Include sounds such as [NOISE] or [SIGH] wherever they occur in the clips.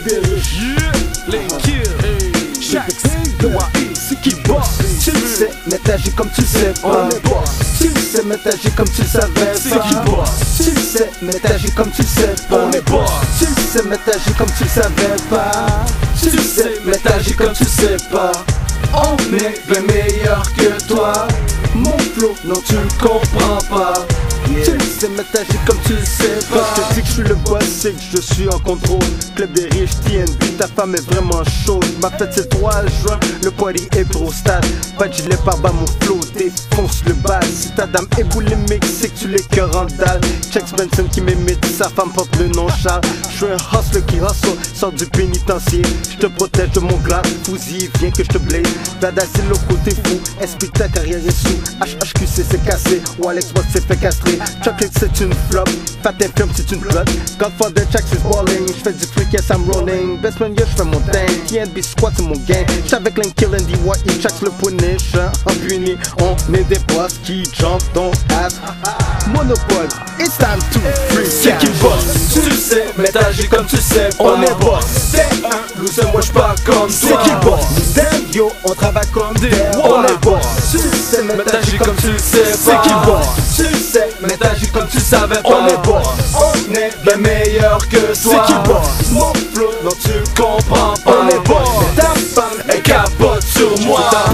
des riches. Yeah, les kills, chaque c'est qui bosse. Tu le sais, mais t'agis comme tu sais pas. Tu le sais, mais t'agis comme tu savais pas. C'est qui bosse. Tu le sais, mais t'agis comme tu sais pas. On est boss. Tu le sais, mais t'agis comme tu savais pas. Tu le sais, mais t'agis comme tu sais pas. On est bien meilleur que toi. Mon flow, non, tu le comprends pas. Sais, mais t'agis comme tu le sais pas. Je te dis que je suis le boss, c'est que je suis en contrôle. Club des riches, TNB, ta femme est vraiment chaude. Ma fête c'est le 3 juin, le party est pro stade. Pas de gilet par bas, mon flow défonce le bal. Si ta dame est boulimique, c'est que tu l'es cœur en dalle. Check Benson qui m'imite, sa femme porte le nom Charles. Je suis un hustler qui hustle, sort du pénitencier. Je te protège de mon glace, fusil, viens que je te blaze. Dada, c'est le côté fou, esprit ta carrière est sous? HHQC c'est cassé, ou Alex Watt s'est fait castrer. Chocolate c'est une flop, Fat Infirme c'est une flotte. Godfather Jack is balling, j'fais du freak, yes I'm rolling. Best man, yo j'fais mon thing, TNB squat c'est mon gang. J'suis avec Kill and DYE, Jax le punish. En on est des boss qui jump ton ass. Monopole, it's time to free. C'est qui bosse, tu sais, mais t'agis comme tu sais pas. On est boss. T'es un loser, moi j'suis pas comme C'est toi. qui bosse? Damn yo, on travaille comme des On est boss. Tu sais, mais t'agis comme tu sais pas. C'est qui bosse? Tu sais, mais t'agis comme tu savais pas. On est boss. On est bien meilleur que toi. C'est qui bosse? Mon flow, non tu comprends pas. On est boss. Ta femme, elle capote sur moi. T'as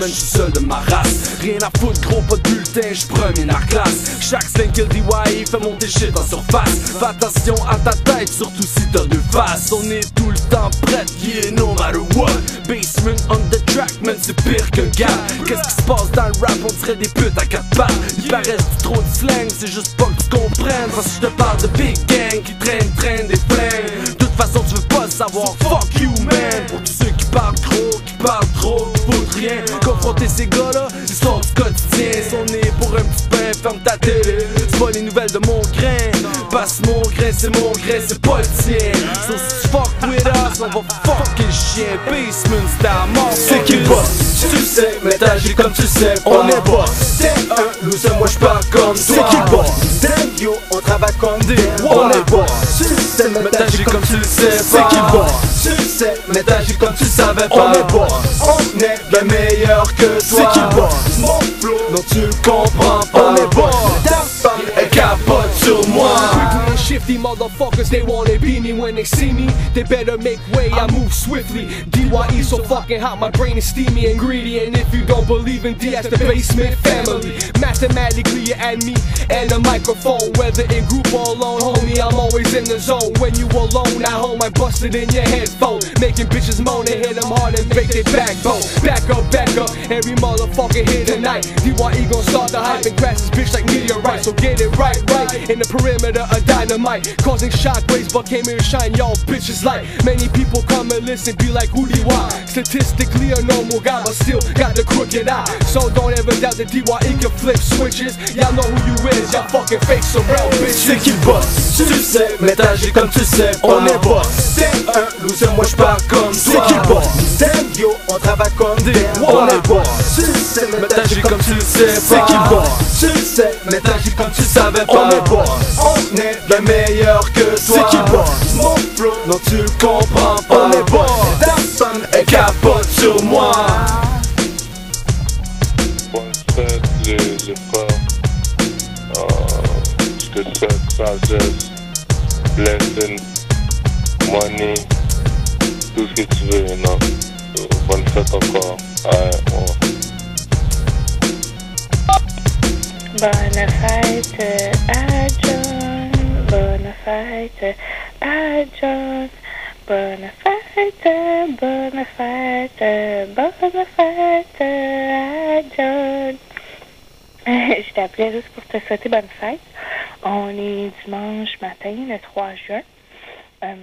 man, j'suis seul de ma race. Rien à foutre, gros, pas de bulletin, j'suis premier la classe. Chaque sling kill DY fait monter shit en surface. Fais attention à ta tête, surtout si t'as deux faces. On est tout le temps prêt, yeah, no matter what. Basement on the track, man, c'est pire qu'un gars. Qu'est-ce qui se passe dans le rap, on dirait des putes à quatre pattes. Ils paraissent du trop de slang, c'est juste pas que tu comprennes. Parce que je te parle de big gang qui traîne, traîne des flingues. De toute façon, tu veux pas le savoir, fuck you, man. Pour tous ceux qui parlent trop, qui parlent trop, qui foutent rien. Confronter ces gars-là, ils sont du quotidien. Ils sont nés pour un petit pain, ferme ta télé. C'est pas les nouvelles de mon grain. Passe mon grain, c'est mon grain, c'est pas le tien. So fuck with us, on va fucker le chien. Basement, c'est à mort. C'est qui bosse, tu sais, mais t'agis comme tu sais pas. On est boss. T'es un loser, moi j'suis pas comme toi. C'est qui bosse? Damn yo, on travaille comme des On est boss. Sais, mais t'agis comme tu le sais. C'est qui le sais, mais t'agis comme tu savais pas. On est boss. On est bien meilleur que toi. C'est qui bosse? Mon flow, non tu comprends pas. On est boss. Ta femme, elle capote sur moi. And motherfuckers, they wanna be me when they see me. They better make way, I move swiftly. DYE so fucking hot, my brain is steamy and greedy. And if you don't believe in D, that's the basement family. Mathematically, you add me and a microphone. Whether in group or alone, homie, I'm always in the zone. When you alone, at home, I busted in your headphone. Making bitches moan and hit them hard and break their backbone. Back up, back up, every motherfucker here tonight. DYE gon' start the hype and crash this bitch like meteorite. So get it right, right. In the perimeter of dynamite, causing shockwaves, but came here to shine y'all bitches like Many people come and listen, be like, who do why? Statistically a normal guy, but still got the crooked eye. So don't ever DYE can flip switches. Y'all know who you is, y'all fucking fake so real C'est qui bosse, tu le sais, mais t'agis comme tu sais pas. On est boss. T'es un loser, moi j'suis pas comme C'est toi. qui bosse? Damn yo, on travaille comme des On est boss. Tu le sais, mais t'agis comme tu le sais. C'est qui bosse? Tu le sais, mais t'agis comme tu savais pas. On est boss. On est bien meilleur que toi. C'est qui bosse? Mon flow, non tu le comprends pas. On est boss. Ta femme, capote sur moi. Sagesse, blessing, money, tout ce que tu veux, you know. Euh, Bonne fête encore. Ouais, ouais. Bonne fête à John, bonne fête à John, bonne fête, bonne fête, bonne fête à John. [LAUGHS] Je t'appelais juste pour te souhaiter bonne fête. On est dimanche matin, le 3 juin. Euh,